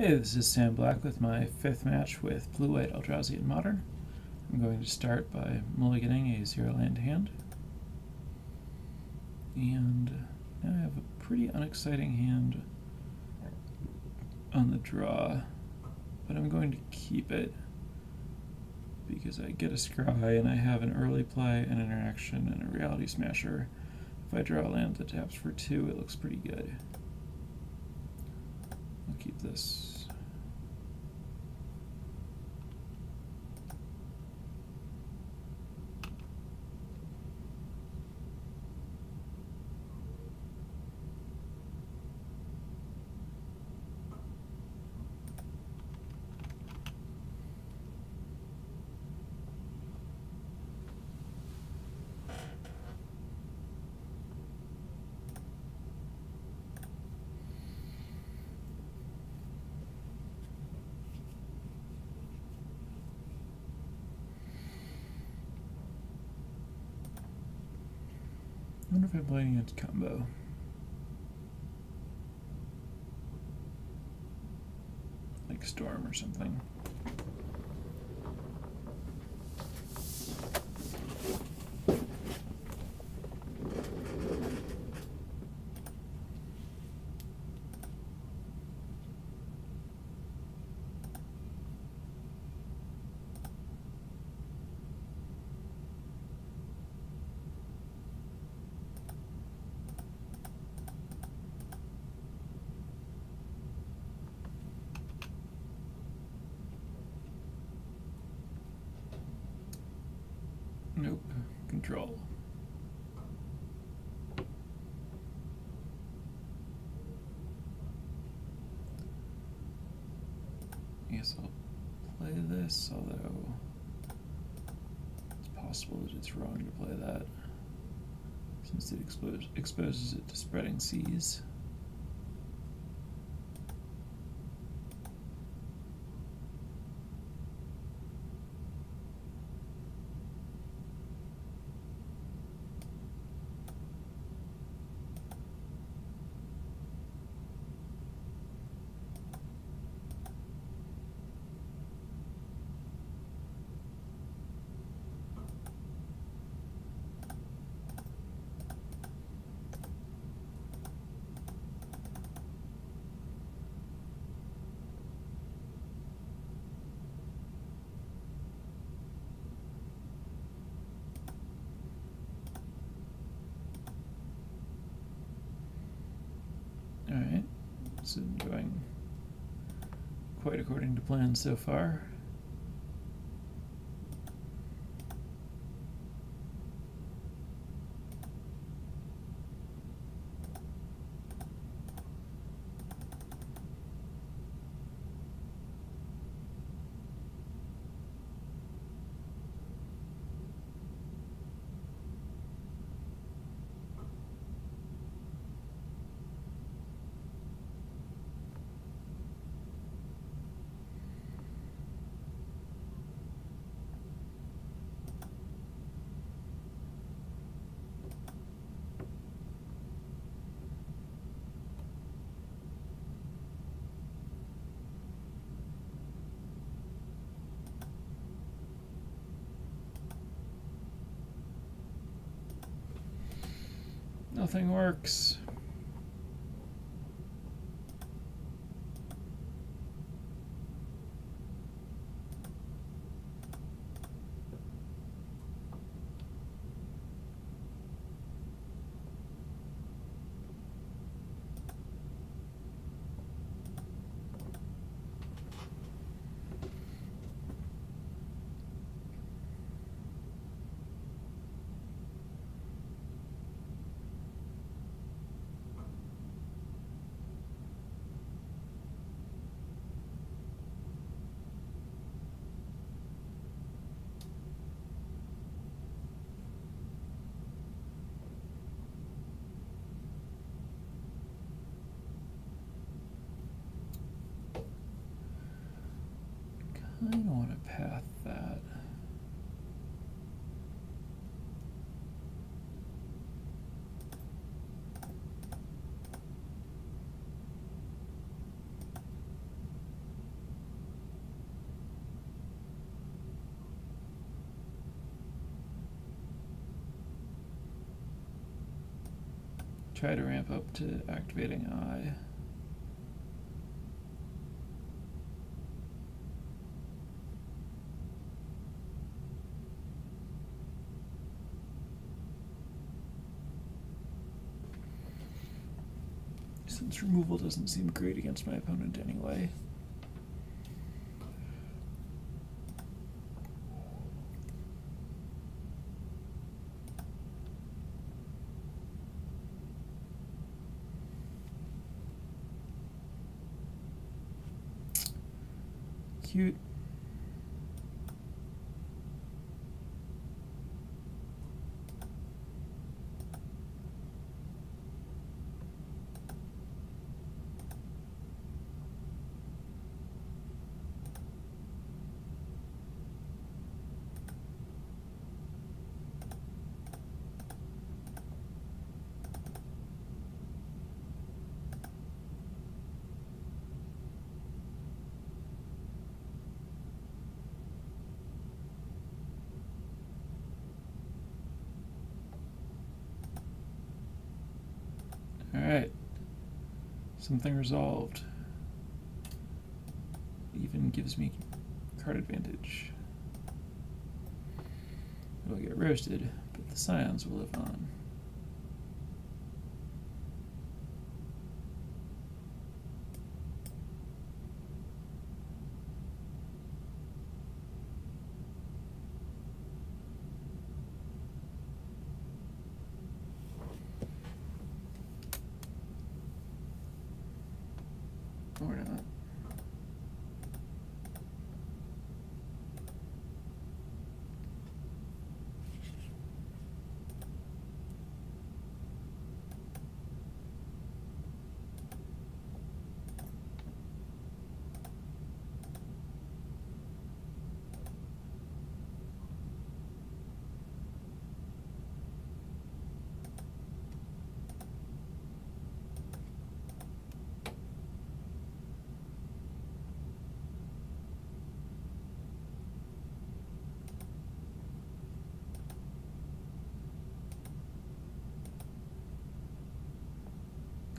Hey, this is Sam Black with my fifth match with Blue White Eldrazi and Modern. I'm going to start by mulliganing a zero land hand. And now I have a pretty unexciting hand on the draw, but I'm going to keep it because I get a scry and I have an early play, an interaction, and a reality smasher. If I draw a land that taps for two, it looks pretty good. Keep this. I wonder playing against combo. Like Storm or something. Nope. Control. I guess I'll play this, although it's possible that it's wrong to play that since it expose, exposes it to spreading seas. Alright, is going quite according to plan so far. Works. I don't want to path that. Try to ramp up to activating Eye. Since removal doesn't seem great against my opponent anyway. Cute. Alright. Something resolved. Even gives me card advantage. It'll get roasted, but the scions will live on. Or not.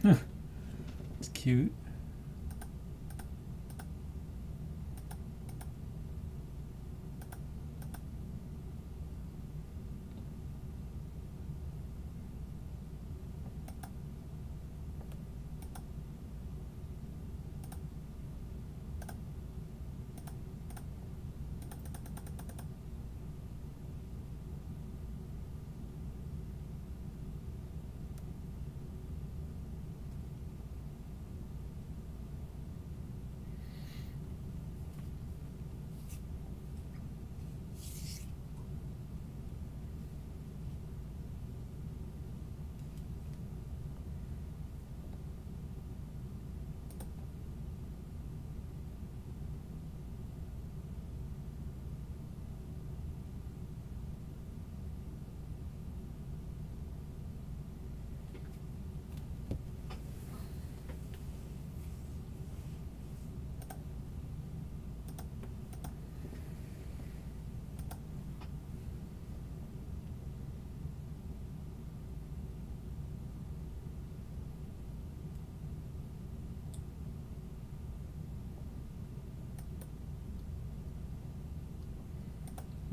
It's cute.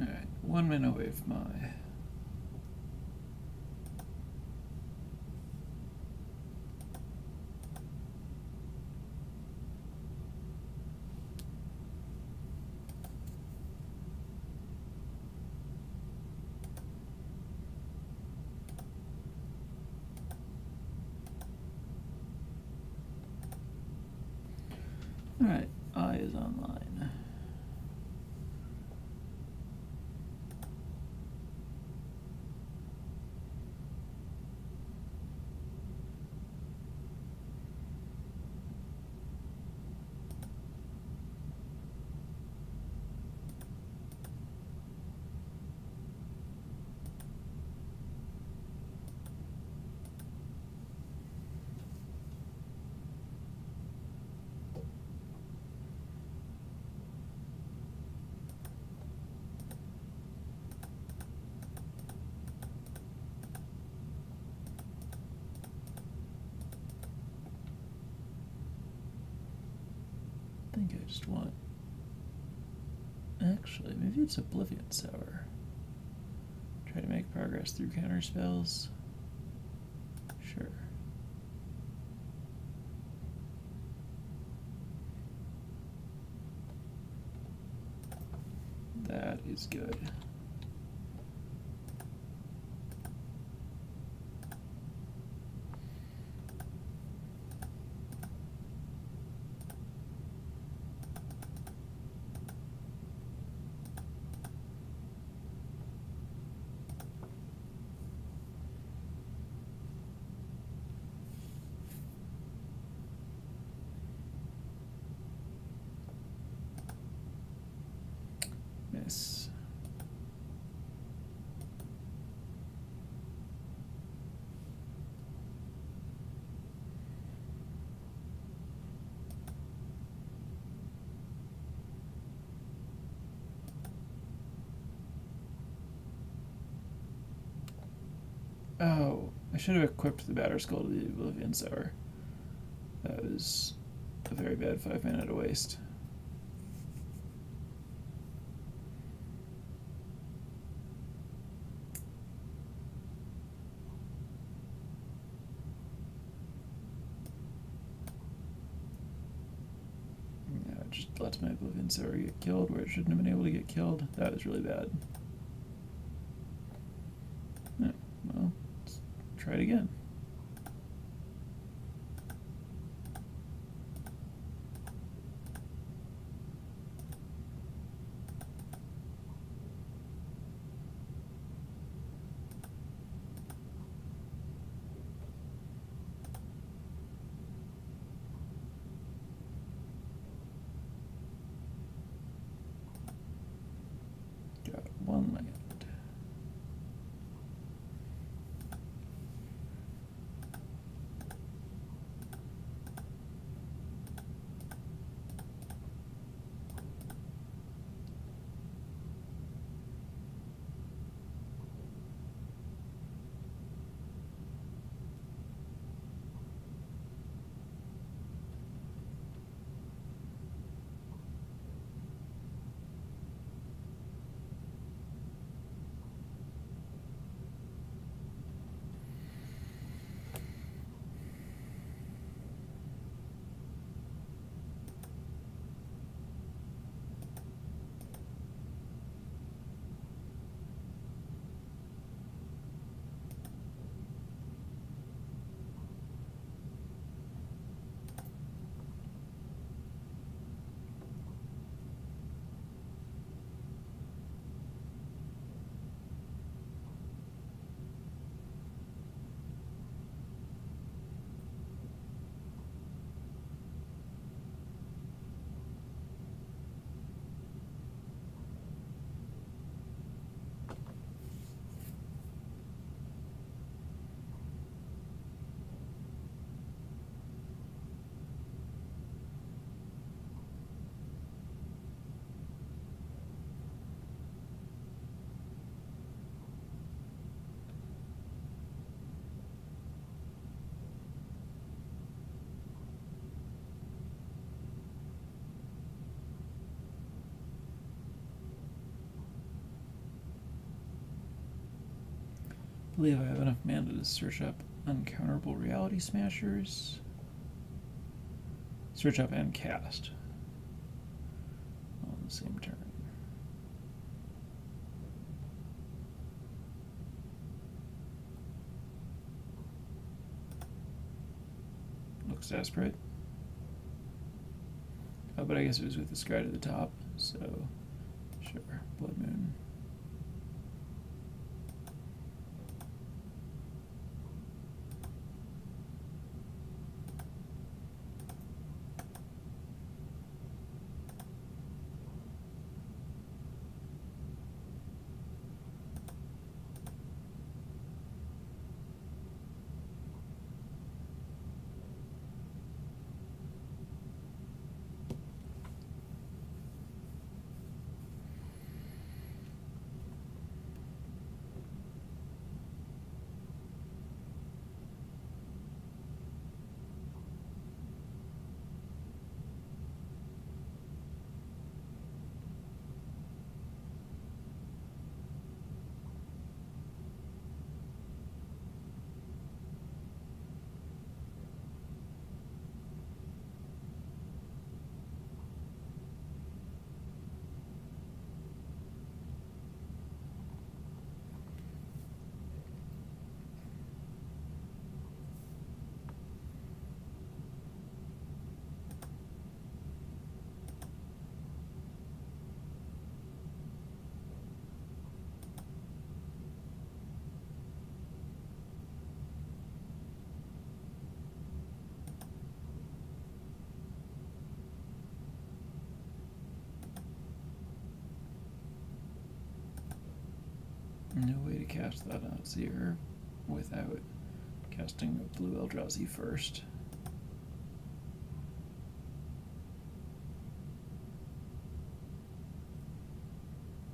Alright, one minute away from my. Alright, Eye is online. Actually, maybe it's Oblivion Sower. Try to make progress through counter spells. Sure. That is good. Oh, I should have equipped the Batterskull to the Oblivion Sower. That was a very bad five mana to waste. Yeah, just lets my Oblivion Sower get killed where it shouldn't have been able to get killed. That was really bad. Yeah, well, let's try it again. Believe I have enough mana to search up uncounterable reality smashers. Search up and cast on the same turn. Looks desperate. Oh, but I guess it was with the sky at the top, so cast that out, Seer without casting a blue Eldrazi first.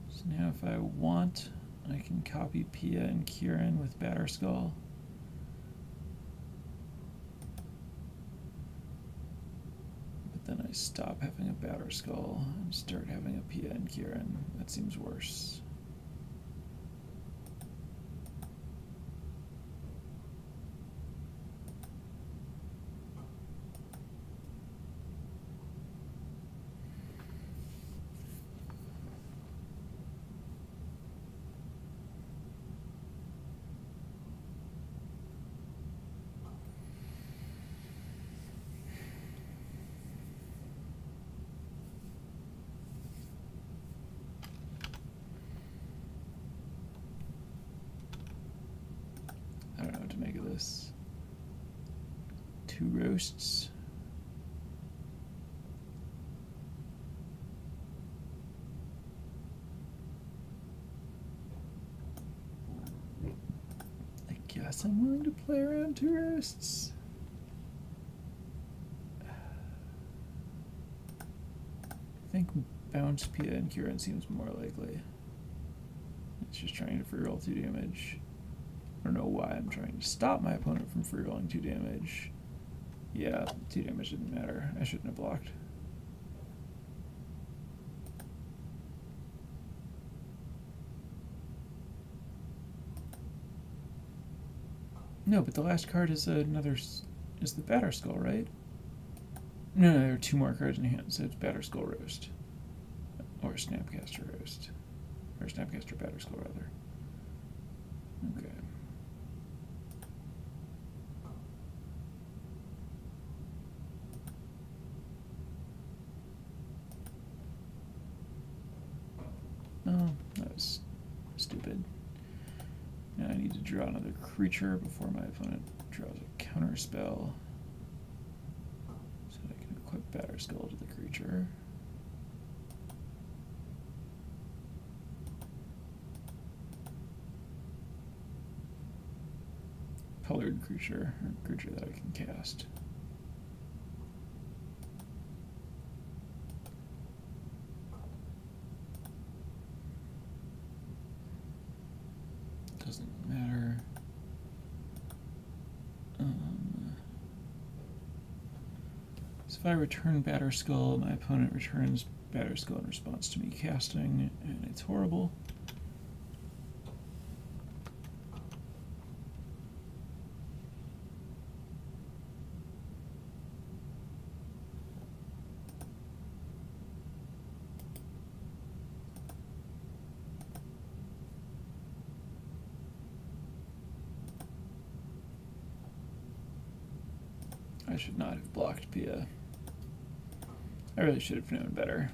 So now if I want, I can copy Pia and Kiran with Batterskull. But then I stop having a Batterskull and start having a Pia and Kiran. That seems worse. two roasts. I guess I'm willing to around. I think Bounce Pia and Kiran seems more likely. It's just trying to free roll two damage. I don't know why I'm trying to stop my opponent from free rolling two damage. Yeah, two damage didn't matter. I shouldn't have blocked. No, but the last card is another is the Batterskull, right? No, no, there are two more cards in hand, so it's Batterskull Roast. Or Snapcaster Roast. Or Snapcaster Batterskull, rather. Okay. Oh, that was stupid. Now I need to draw another creature before my opponent draws a counter spell. So I can equip Batterskull to the creature. Colored creature, or creature that I can cast. If I return Batterskull, my opponent returns Batterskull in response to me casting, and it's horrible. I should not have blocked Pia. I really should have known better.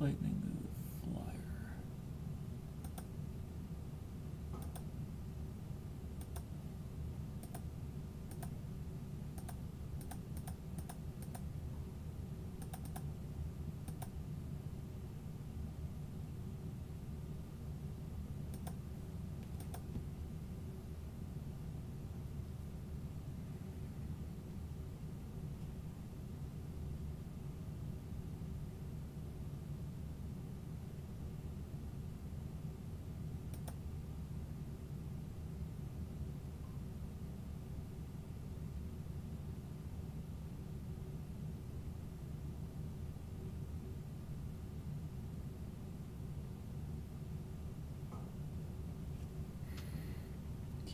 Lightning the flyer.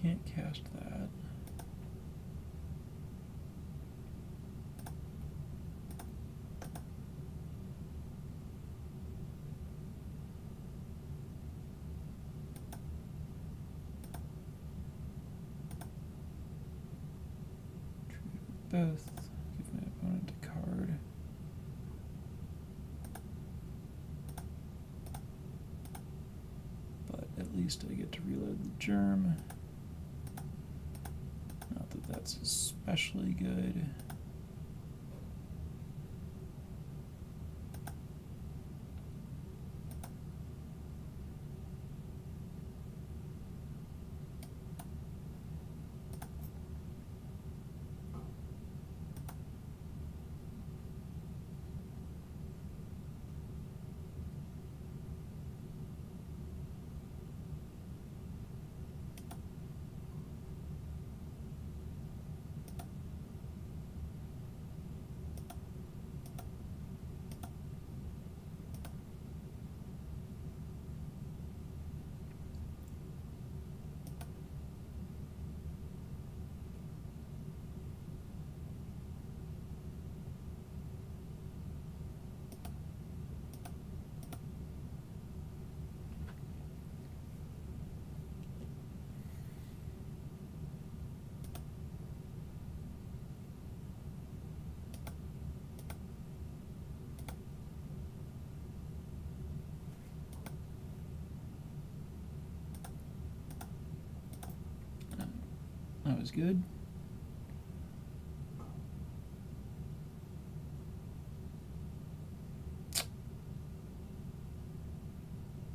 Can't cast that. Both. Give my opponent a card. But at least I get to reload the germ. Especially good. That was good.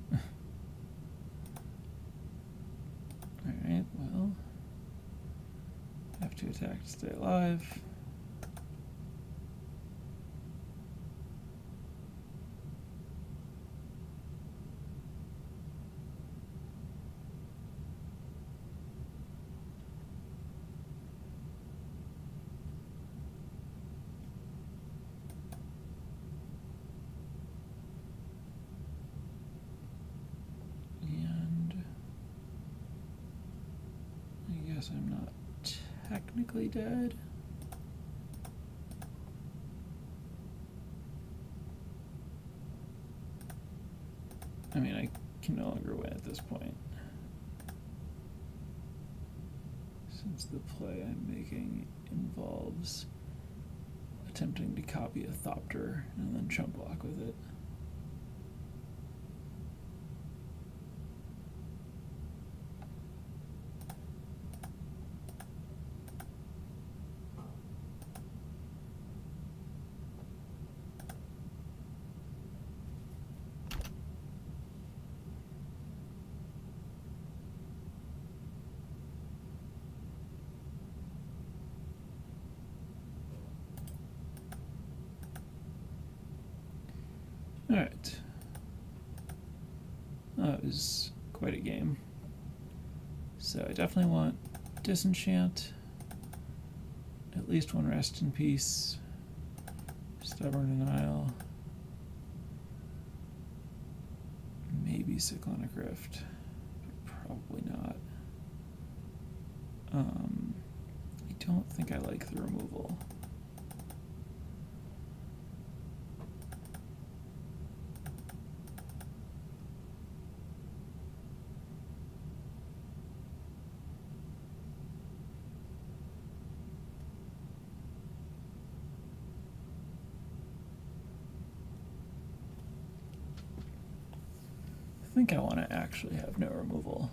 Alright, well. Have to attack to stay alive. And I guess I'm not dead. I mean, I can no longer win at this point. Since the play I'm making involves attempting to copy a Thopter and then chump block with it. Alright. That was quite a game. So I definitely want Disenchant. At least one Rest in Peace. Stubborn Denial. Maybe Cyclonic Rift. Probably not. Um, I don't think I like the removal. think I want to actually have no removal.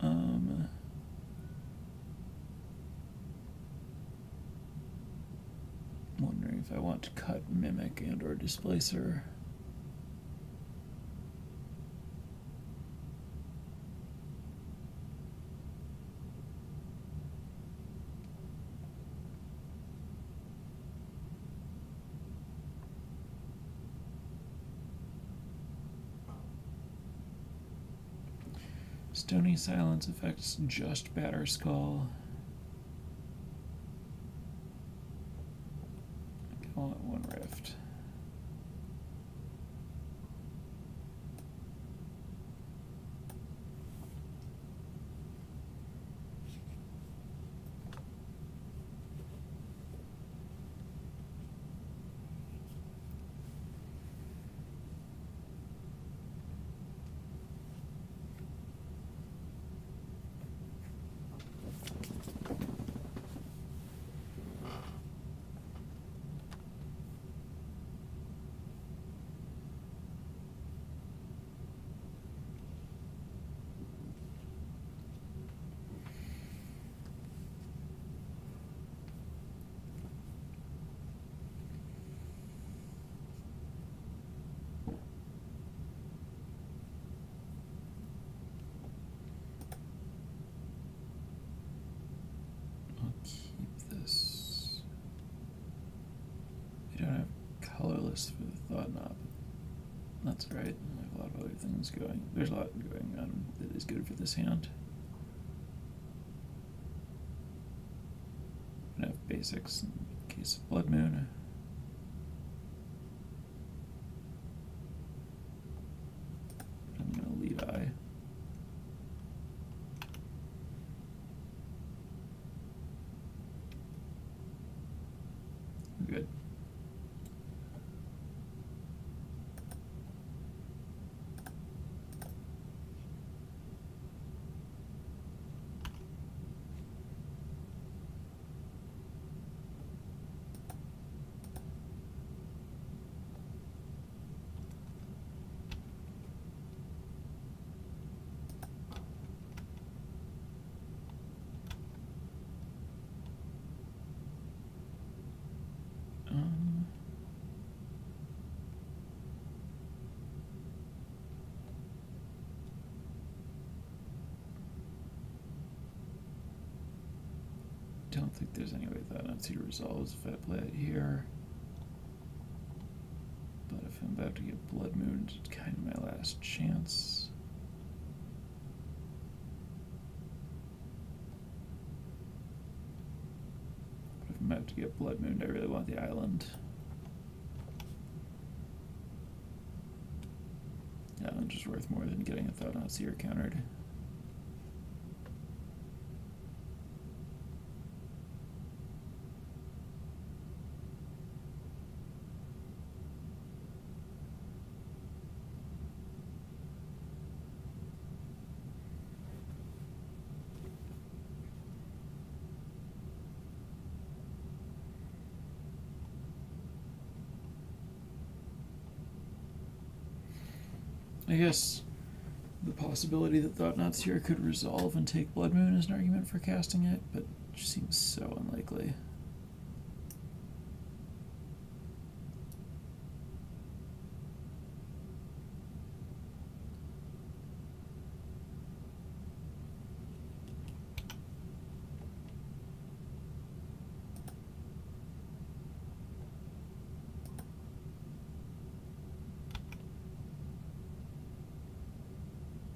Um, wondering if I want to cut Mimic and or Displacer. Stony Silence affects just Batterskull. Call it one rift. I'll keep this. We don't have colorless for the Thought-Knot. Um, that's right. I have a lot of other things going. There's a lot going on that is good for this hand. I have basics in case of Blood Moon. I'm gonna lead eye. Good. Um, don't think there's any way Nazi if I play it here. But if I'm about to get Blood Moon, it's kind of my last chance. But if I'm about to get Blood Moon, I really want the island. The island is worth more than getting a Thought-Knot Seer countered. Guess the possibility that Thought-Knot Seer could resolve and take Blood Moon is an argument for casting it, but it seems so unlikely.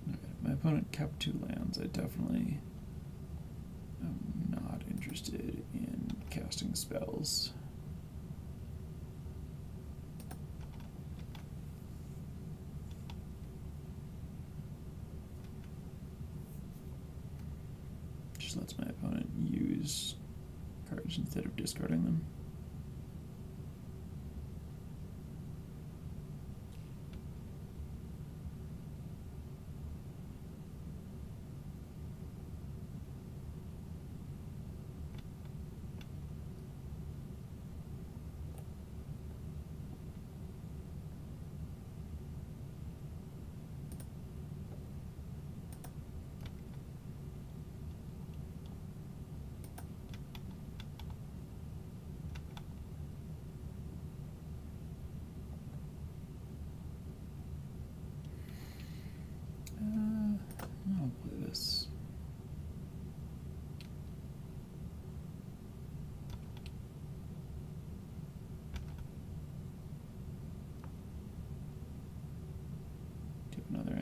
Okay, my opponent kept two lands. I definitely am not interested in casting spells.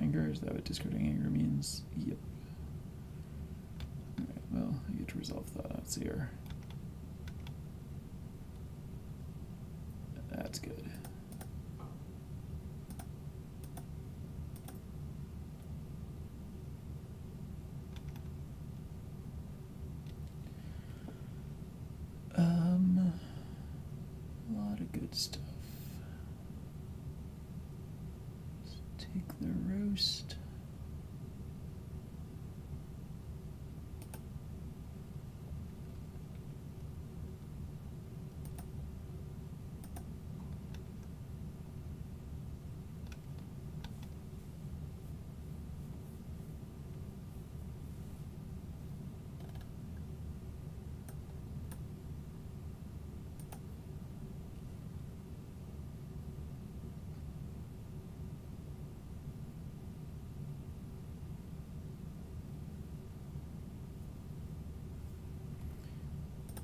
Anger. Is that what discarding anger means? Yep. Alright, well, I get to resolve thoughts here. That's good. Um, a lot of good stuff. Let's take the roast.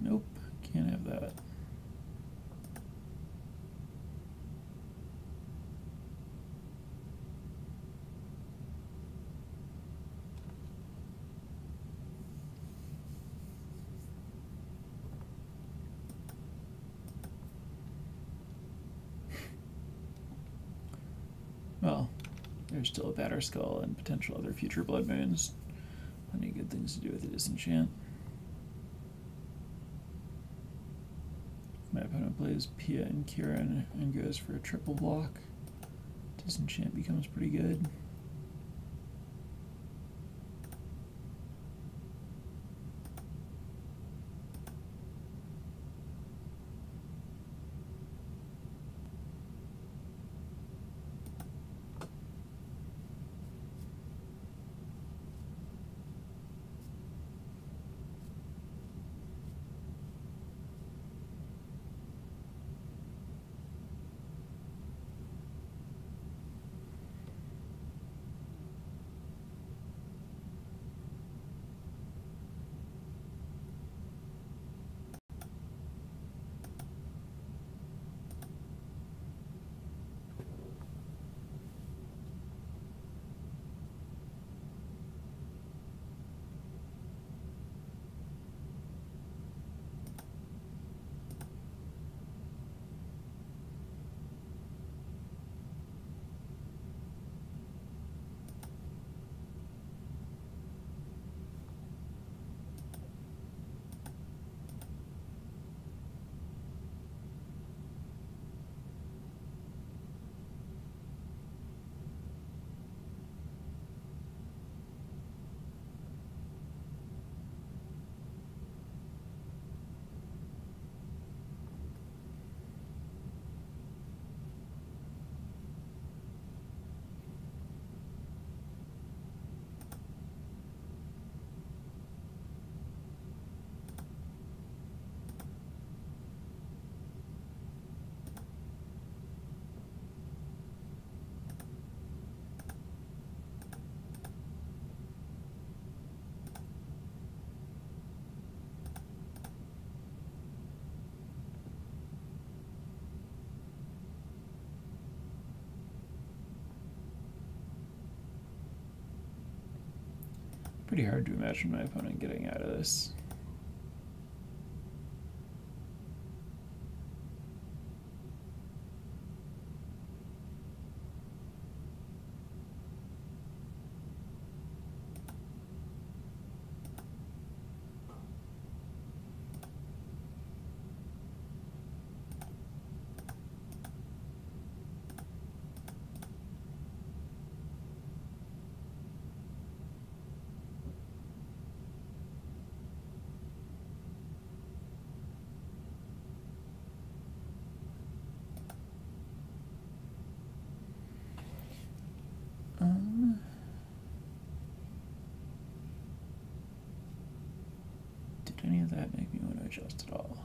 Nope, can't have that. Well, there's still a Batterskull and potential other future blood moons. Plenty of good things to do with the disenchant. My opponent plays Pia and Kiran and goes for a triple block. Disenchant becomes pretty good. Pretty hard to imagine my opponent getting out of this. Um, did any of that make me want to adjust at all?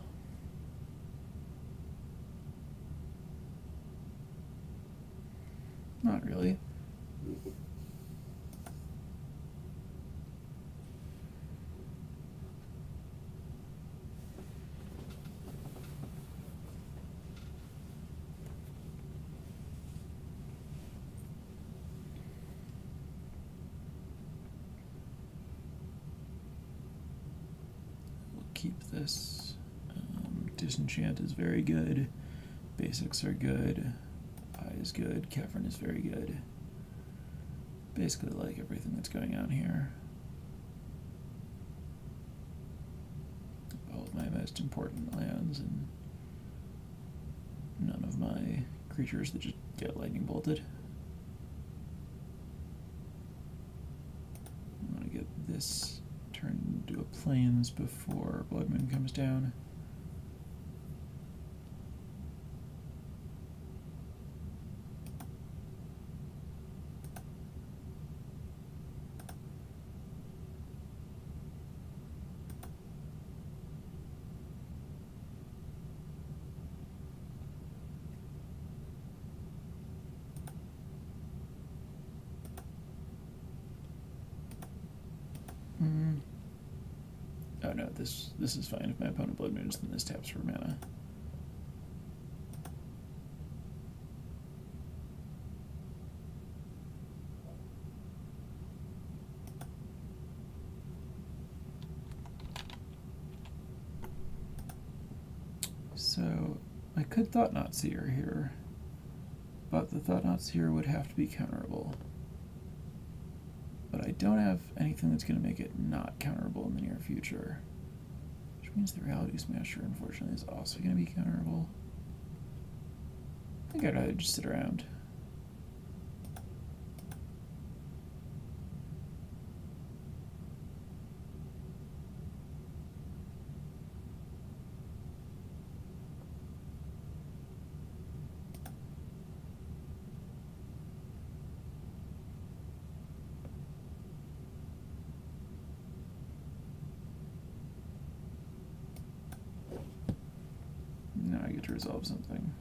Not really. Keep this. Um, disenchant is very good. Basics are good. Eye is good. Cavern is very good. Basically, like everything that's going on here. All of my most important lands and none of my creatures that just get lightning bolted. I want to get this plains before Blood Moon comes down. Mm. Oh no, this this is fine. If my opponent blood moons, then this taps for mana. So I could Thought-Knot Seer here, but the Thought-Knot Seer would have to be counterable. But I don't have anything that's going to make it not counterable in the near future. Which means the Reality Smasher, unfortunately, is also going to be counterable. I think I'd rather just sit around. Resolve something.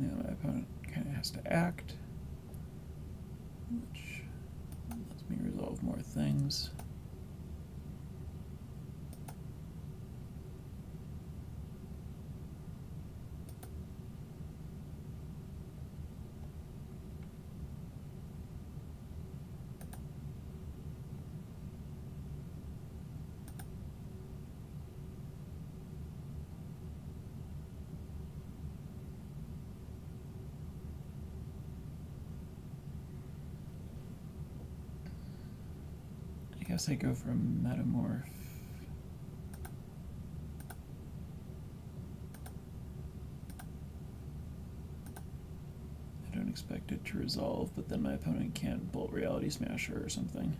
Now my opponent kind of has to act, which lets me resolve more things. I guess I go for metamorph. I don't expect it to resolve, but then my opponent can't bolt reality smasher or something.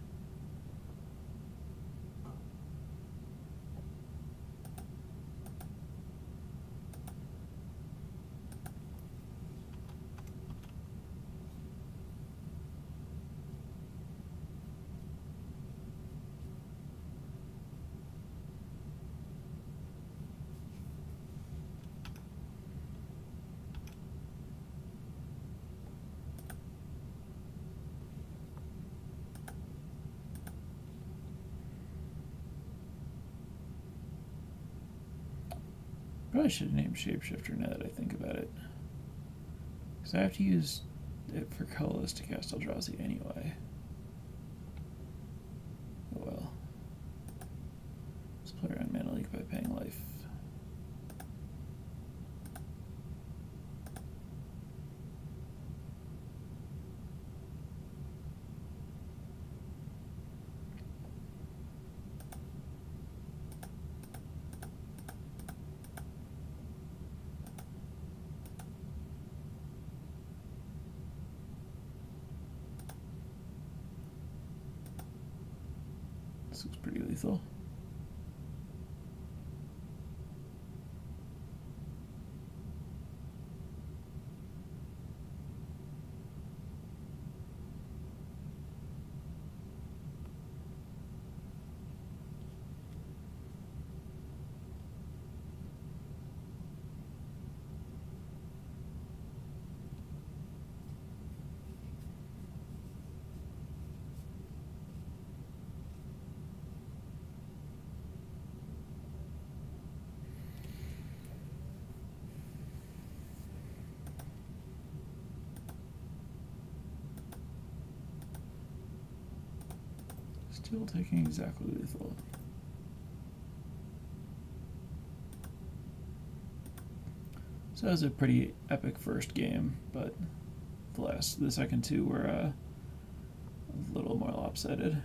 Probably should named Shapeshifter now that I think about it. Because I have to use it for colorless to cast Eldrazi anyway. Oh well. Let's play around Mana Leak by paying life. This looks pretty lethal. Still taking exactly lethal. So that was a pretty epic first game, but the last, the second two were uh, a little more lopsided.